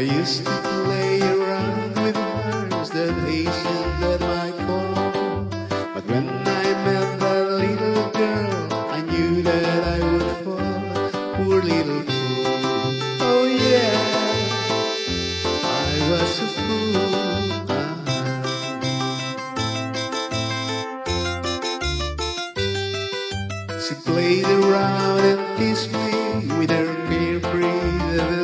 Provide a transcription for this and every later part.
I used to play around with words that Asian that I call. But when I met that little girl, I knew that I would fall. Poor little fool. Oh yeah, I was a fool. She played around and teased me with her carefree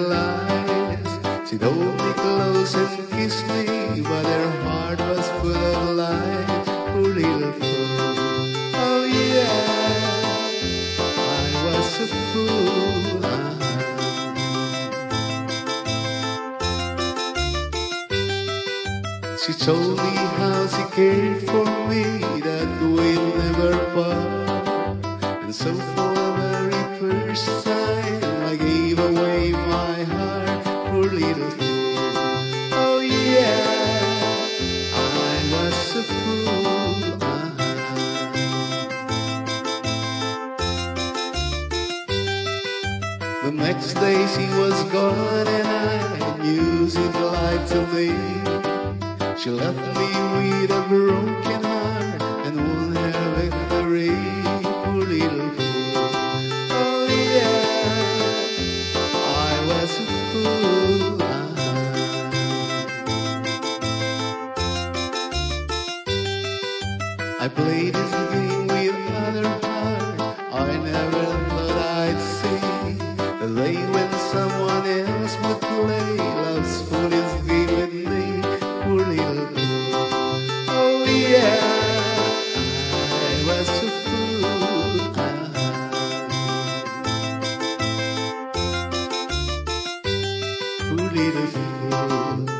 eyes. She'd me close and kiss me, but her heart was full of lies. Poor little fool. Oh yeah, I was a fool. Ah. She told me how she cared for me, that we'll never part. And so The next day she was gone and I knew she'd lie to me. She left me with a broken heart and won't have victory. Poor little fool. Oh yeah, I was a fool. I played this game with other else would play love's foolish game with me. Poor little fool. Oh yeah, I was a fool. Poor little fool.